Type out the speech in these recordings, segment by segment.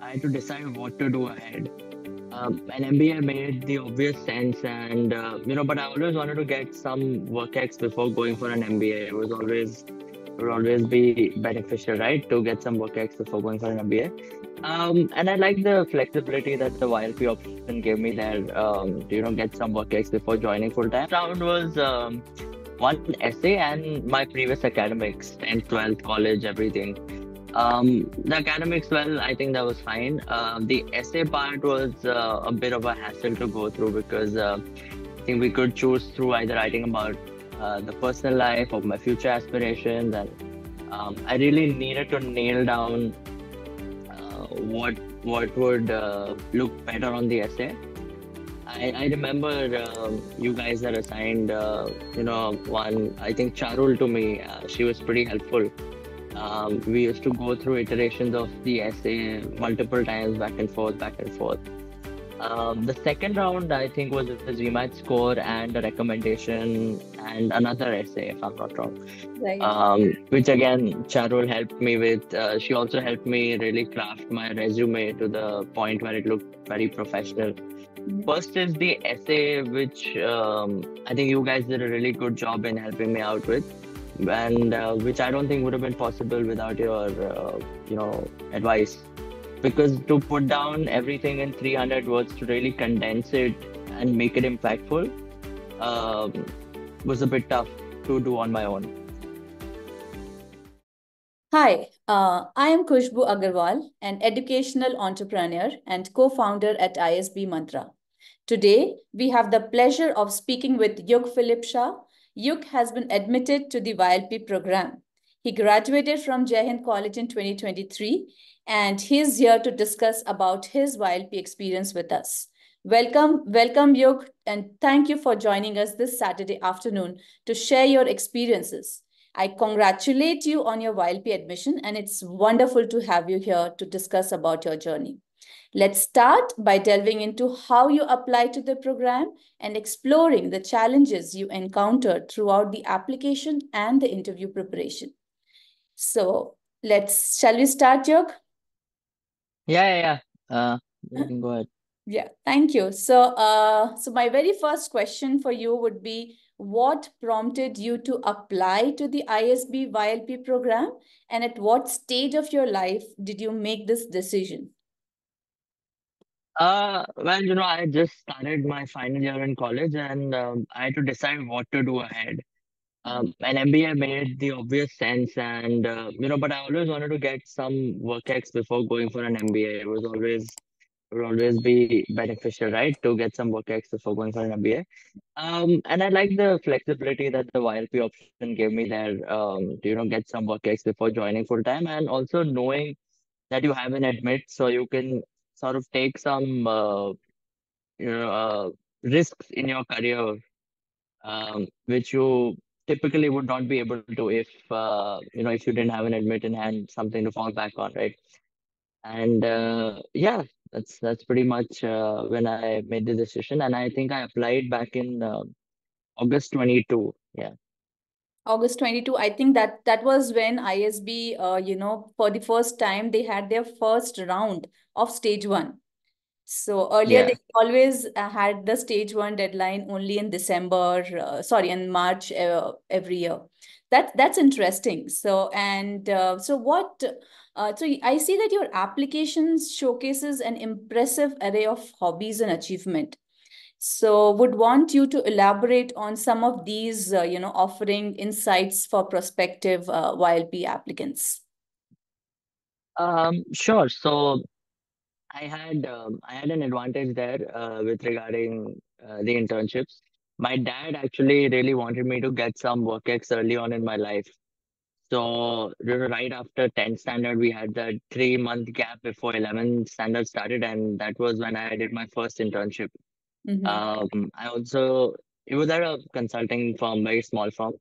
I had to decide what to do ahead. Um, an MBA made the obvious sense, and uh, you know, but I always wanted to get some work ex before going for an MBA. It was always it would always be beneficial, right, to get some work ex before going for an MBA. Um, and I like the flexibility that the YLP option gave me there. Um, to, you know, get some work ex before joining full time. Round was um, one essay and my previous academics, 10th, 12th, college, everything. Um, the academics, well, I think that was fine. Uh, the essay part was uh, a bit of a hassle to go through because uh, I think we could choose through either writing about uh, the personal life or my future aspirations, and um, I really needed to nail down uh, what what would uh, look better on the essay. I, I remember um, you guys are assigned, you know, one. I think Charul to me, she was pretty helpful um, we used to go through iterations of the essay multiple times, back and forth, back and forth. Um, the second round, I think, was the GMAT score and a recommendation and another essay, if I'm not wrong. Right. Um, which again, Charul helped me with. Uh, she also helped me really craft my resume to the point where it looked very professional. Mm-hmm. First is the essay, which um, I think you guys did a really good job in helping me out with and uh, which I don't think would have been possible without your, uh, you know, advice. Because to put down everything in 300 words to really condense it and make it impactful um, was a bit tough to do on my own. Hi, uh, I am Khushbu Agarwal, an educational entrepreneur and co-founder at ISB Mantra. Today, we have the pleasure of speaking with Yug Philip Shah, Yug has been admitted to the YLP program. He graduated from Jai College in 2023, and he's here to discuss about his YLP experience with us. Welcome, welcome, Yug, and thank you for joining us this Saturday afternoon to share your experiences. I congratulate you on your YLP admission, and it's wonderful to have you here to discuss about your journey. Let's start by delving into how you apply to the program and exploring the challenges you encountered throughout the application and the interview preparation. So let's, shall we start, Yug? Yeah, yeah, yeah. Uh, you can go ahead. Yeah, thank you. So, uh, so my very first question for you would be, what prompted you to apply to the ISB YLP program? And at what stage of your life did you make this decision? Uh, well, you know, I just started my final year in college and um, I had to decide what to do ahead. Um, an MBA made the obvious sense, and uh, you know, but I always wanted to get some work ex before going for an MBA. It was always it would always be beneficial, right, to get some work ex before going for an MBA. Um, and I like the flexibility that the YLP option gave me there. Um, to you know, get some work ex before joining full time, and also knowing that you have an admit, so you can sort of take some uh, you know uh, risks in your career um, which you typically would not be able to if uh, you know if you didn't have an admit in hand something to fall back on right? And uh, yeah that's that's pretty much uh, when i made the decision and i think i applied back in uh, august 22 yeah August 22, I think that that was when ISB, uh, you know, for the first time, they had their first round of stage one. So earlier, yeah. they always uh, had the stage one deadline only in December, uh, sorry, in March uh, every year. That that's interesting. So and uh, so what? Uh, so I see that your applications showcases an impressive array of hobbies and achievement. So would want you to elaborate on some of these, uh, you know, offering insights for prospective uh, YLP applicants. Um, sure. So I had um, I had an advantage there uh, with regarding uh, the internships. My dad actually really wanted me to get some work ex early on in my life. So right after 10th standard, we had that three month gap before 11th standard started, and that was when I did my first internship. Mm-hmm. Um, I also it was at a consulting firm, very small firm,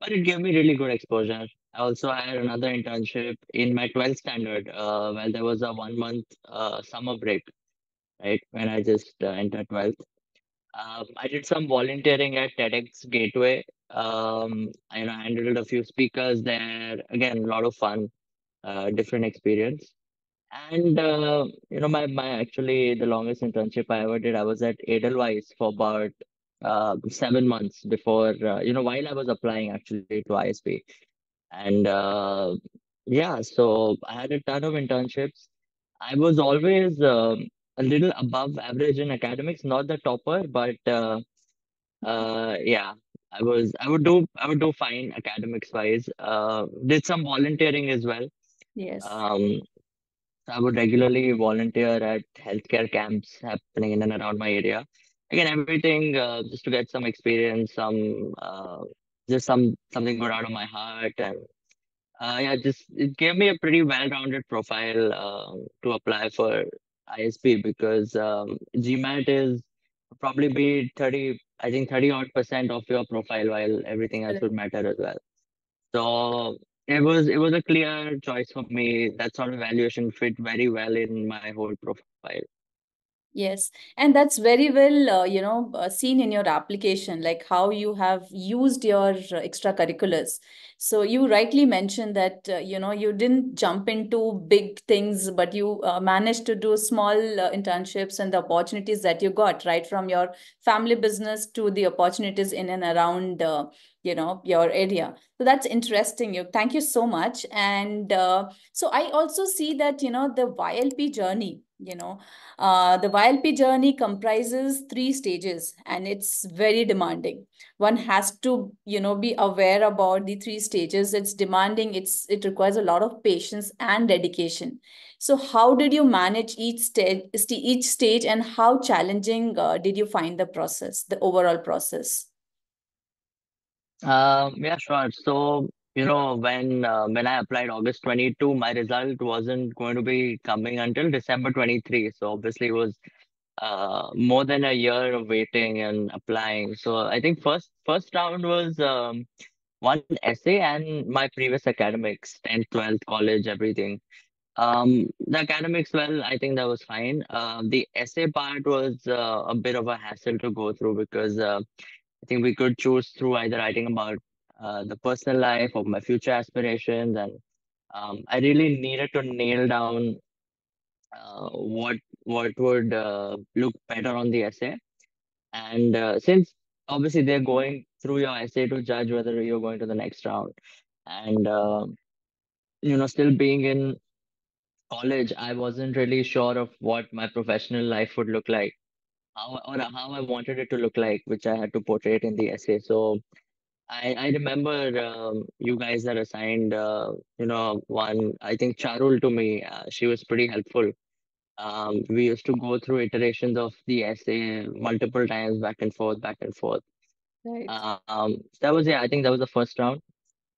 but it gave me really good exposure. I also had another internship in my 12th standard, uh, where there was a one month uh, summer break, right when I just uh, entered 12th. Um, I did some volunteering at TEDx Gateway. Um, I you know, handled a few speakers there. Again, a lot of fun, uh, different experience. And uh, you know, my my actually the longest internship I ever did, I was at Edelweiss for about uh, seven months before uh, you know while I was applying actually to ISB, And uh, yeah, so I had a ton of internships. I was always um, a little above average in academics, not the topper, but uh, uh, yeah, I was I would do I would do fine academics wise. Uh, did some volunteering as well. Yes. Um, I would regularly volunteer at healthcare camps happening in and around my area. Again, everything uh, just to get some experience, some uh, just some something good out of my heart, and uh, yeah, just it gave me a pretty well-rounded profile um, to apply for ISB because um, GMAT is probably be 30, I think 30 odd percent of your profile, while everything else would matter as well. So it was it was a clear choice for me. That sort of evaluation fit very well in my whole profile. Yes, and that's very well, uh, you know, uh, seen in your application, like how you have used your uh, extracurriculars. So you rightly mentioned that, uh, you know, you didn't jump into big things, but you uh, managed to do small uh, internships and the opportunities that you got, right, from your family business to the opportunities in and around, you know, your area. So that's interesting. You thank you so much. And uh, so I also see that, you know, the YLP journey, you know uh, the YLP journey comprises three stages and it's very demanding. One has to, you know, be aware about the three stages. It's demanding, it's it requires a lot of patience and dedication. So how did you manage each stage each stage and how challenging uh, did you find the process, the overall process? Um, yeah, sure. So, you know, when uh, when I applied August 22, my result wasn't going to be coming until December 23. So obviously it was uh more than a year of waiting and applying. So I think first first round was um one essay and my previous academics, 10th, 12th, college, everything. Um, the academics, well, I think that was fine. Uh, the essay part was uh, a bit of a hassle to go through because uh, I think we could choose through either writing about uh, the personal life or my future aspirations, and um, I really needed to nail down uh, what what would uh, look better on the essay. And uh, since obviously they're going through your essay to judge whether you're going to the next round, and uh, you know, still being in college, I wasn't really sure of what my professional life would look like, how or how I wanted it to look like, which I had to portray it in the essay. So I I remember um, you guys are assigned, uh, you know, one I think Charul to me. Uh, she was pretty helpful. Um, we used to go through iterations of the essay multiple times, back and forth, back and forth. Right, Um, that was yeah. I think that was the first round.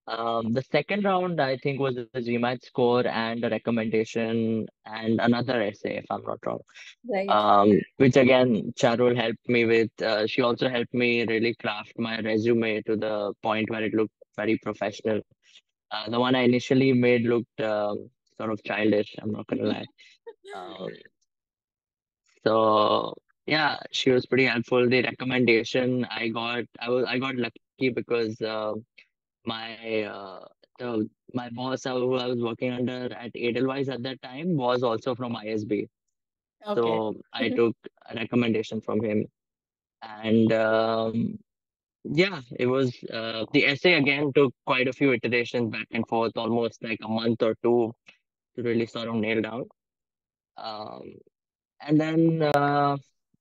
Um, the second round, I think, was the GMAT score and a recommendation and another essay, if I'm not wrong. right, Um, which again, Charul helped me with. Uh, she also helped me really craft my resume to the point where it looked very professional. Uh, the one I initially made looked um, sort of childish, I'm not gonna lie. Um, so yeah, she was pretty helpful. The recommendation I got, I was I got lucky because uh, my uh, the my boss who I was working under at Edelweiss at that time was also from ISB. Okay. So I took a recommendation from him. And um, yeah, it was uh, the essay again took quite a few iterations back and forth, almost like a month or two to really sort of nail down. Um, and then, uh,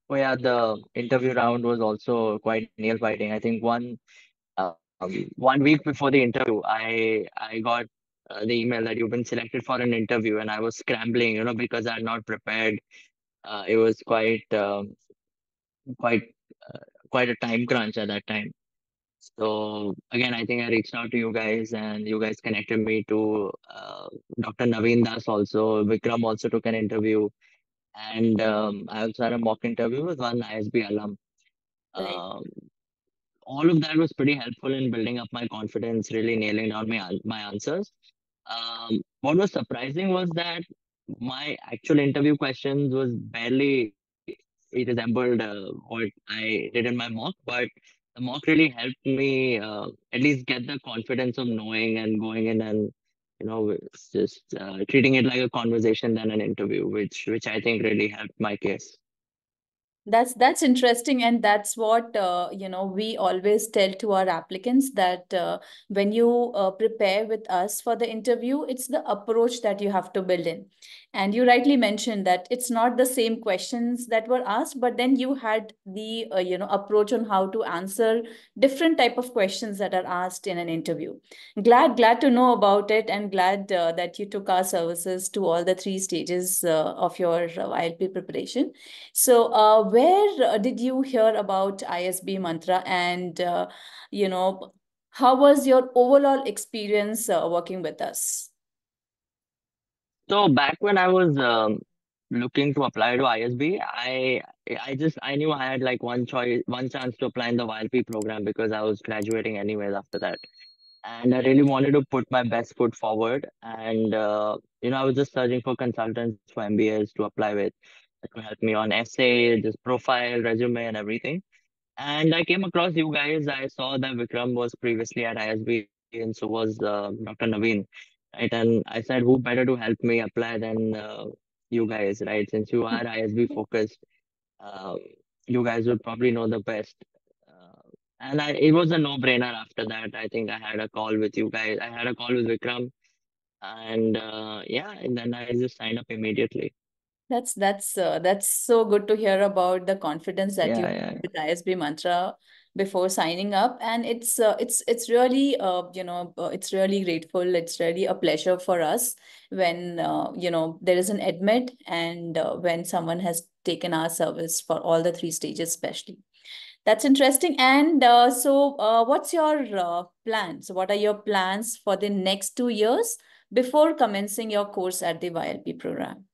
oh yeah, the interview round was also quite nail biting. I think one um, one week before the interview, I I got uh, the email that you've been selected for an interview, and I was scrambling, you know, because I had not prepared. Uh, it was quite um, quite uh, quite a time crunch at that time. So again, I think I reached out to you guys, and you guys connected me to uh, Dr. Naveen Das. Also, Vikram also took an interview, and um, I also had a mock interview with one ISB alum. Right, Um, all of that was pretty helpful in building up my confidence, really nailing down my my answers. Um, what was surprising was that my actual interview questions was barely it resembled uh, what I did in my mock, but the mock really helped me uh, at least get the confidence of knowing and going in and you know, just uh, treating it like a conversation than an interview, which which I think really helped my case. That's that's interesting, and that's what uh, you know we always tell to our applicants that uh, when you uh, prepare with us for the interview, it's the approach that you have to build in. And you rightly mentioned that it's not the same questions that were asked, but then you had the uh, you know approach on how to answer different type of questions that are asked in an interview. Glad glad to know about it, and glad uh, that you took our services to all the three stages uh, of your YLP preparation. So where uh, did you hear about ISB Mantra and, uh, you know, how was your overall experience uh, working with us? So back when I was um, looking to apply to ISB, I I just I knew I had like one choice, one chance to apply in the YLP program because I was graduating anyways after that, and I really wanted to put my best foot forward. And uh, you know, I was just searching for consultants for MBAs to apply with help me on essay, just profile, resume, and everything. And I came across you guys. I saw that Vikram was previously at ISB, and so was uh, Dr. Naveen, right? And I said, who better to help me apply than uh, you guys, right? Since you are ISB focused, uh, you guys would probably know the best. Uh, and I, it was a no-brainer after that. I think I had a call with you guys. I had a call with Vikram, and uh, yeah, and then I just signed up immediately. That's that's uh, that's so good to hear about the confidence that Yeah, you yeah. have with ISB Mantra before signing up, and it's uh, it's it's really uh, you know uh, it's really grateful. It's really a pleasure for us when uh, you know there is an admit and uh, when someone has taken our service for all the three stages, especially. That's interesting. And uh, so, uh, what's your uh, plans? What are your plans for the next two years before commencing your course at the YLP program?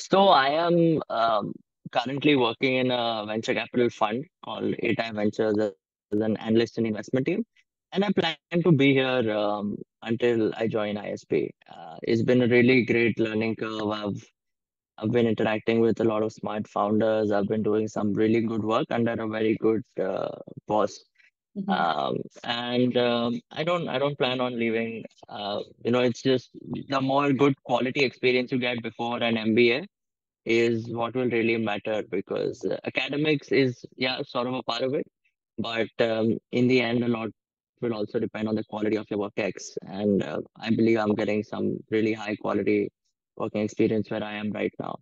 So I am um, currently working in a venture capital fund called ATI Ventures as an analyst and investment team. And I plan to be here um, until I join ISB. Uh, it's been a really great learning curve. I've I've been interacting with a lot of smart founders. I've been doing some really good work under a very good uh, boss. Mhm. Um, and um, I don't I don't plan on leaving. Uh, you know, it's just the more good quality experience you get before an MBA is what will really matter because uh, academics is yeah sort of a part of it, but um, in the end, a lot will also depend on the quality of your work ex. And uh, I believe I'm getting some really high quality working experience where I am right now.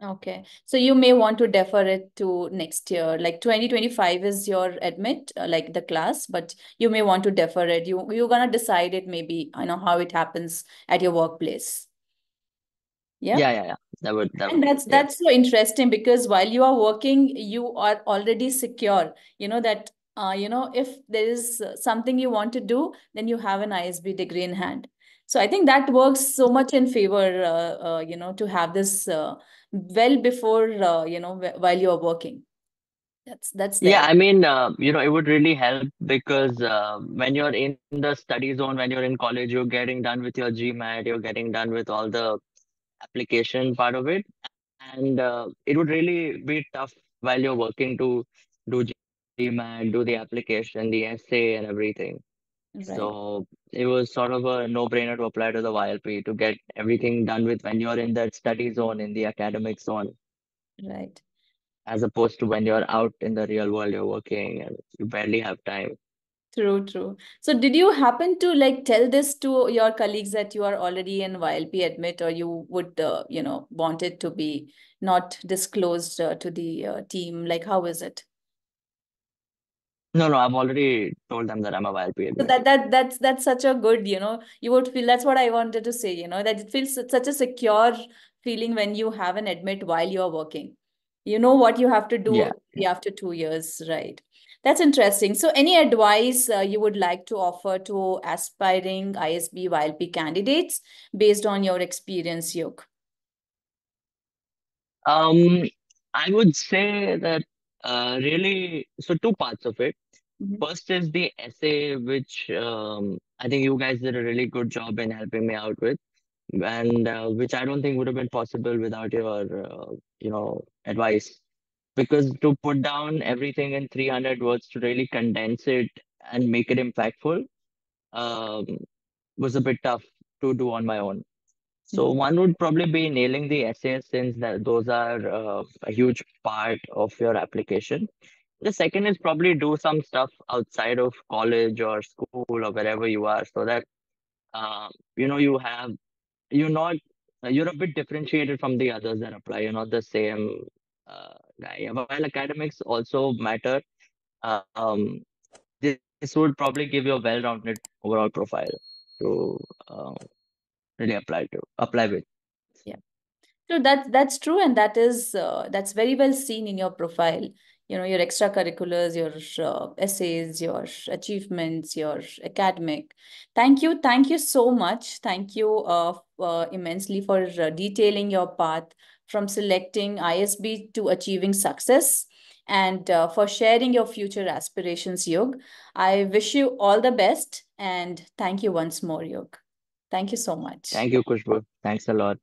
Okay. So you may want to defer it to next year. Like 2025 is your admit, uh, like the class, but you may want to defer it. You you're gonna decide it maybe, I know how it happens at your workplace. Yeah. Yeah, yeah, yeah. That would that And would that's yeah. that's so interesting because while you are working, you are already secure. You know that uh, you know, if there is uh, something you want to do, then you have an ISB degree in hand. So I think that works so much in favor, uh, uh, you know, to have this uh, well before, uh, you know, while you're working. That's that's there. Yeah, I mean, uh, you know, it would really help because uh, when you're in the study zone, when you're in college, you're getting done with your GMAT, you're getting done with all the application part of it, and uh, it would really be tough while you're working to do GMAT, do the application, the essay, and everything. Right. So it was sort of a no-brainer to apply to the YLP to get everything done with when you're in that study zone, in the academic zone, Right. as opposed to when you're out in the real world, you're working and you barely have time. True, true. So did you happen to like tell this to your colleagues that you are already in YLP admit or you would, uh, you know, want it to be not disclosed uh, to the uh, team? Like, how is it? No, no, I've already told them that I'm a YLP So that that that's that's such a good, you know, you would feel that's what I wanted to say, you know, that it feels such a secure feeling when you have an admit while you're working. You know what you have to do Yeah. after two years, right? That's interesting. So, any advice uh, you would like to offer to aspiring ISB YLP candidates based on your experience, Yug? Um, I would say that uh, really, so two parts of it. Mhm. First is the essay, which um, I think you guys did a really good job in helping me out with, and uh, which I don't think would have been possible without your, uh, you know, advice. Because to put down everything in 300 words to really condense it and make it impactful, um, was a bit tough to do on my own. So Mhm. one would probably be nailing the essays since that those are uh, a huge part of your application. The second is probably do some stuff outside of college or school or wherever you are, so that uh, you know you have you're not you're a bit differentiated from the others that apply. You're not the same uh, guy. While academics also matter, um, this, this would probably give you a well-rounded overall profile to uh, really apply to apply with. No, that's that's true, and that is uh, that's very well seen in your profile. You know, your extracurriculars, your uh, essays, your achievements, your academic. Thank you, thank you so much. Thank you uh, uh, immensely for uh, detailing your path from selecting ISB to achieving success, and uh, for sharing your future aspirations, Yug. I wish you all the best, and thank you once more, Yug. Thank you so much. Thank you, Khushbu. Thanks a lot.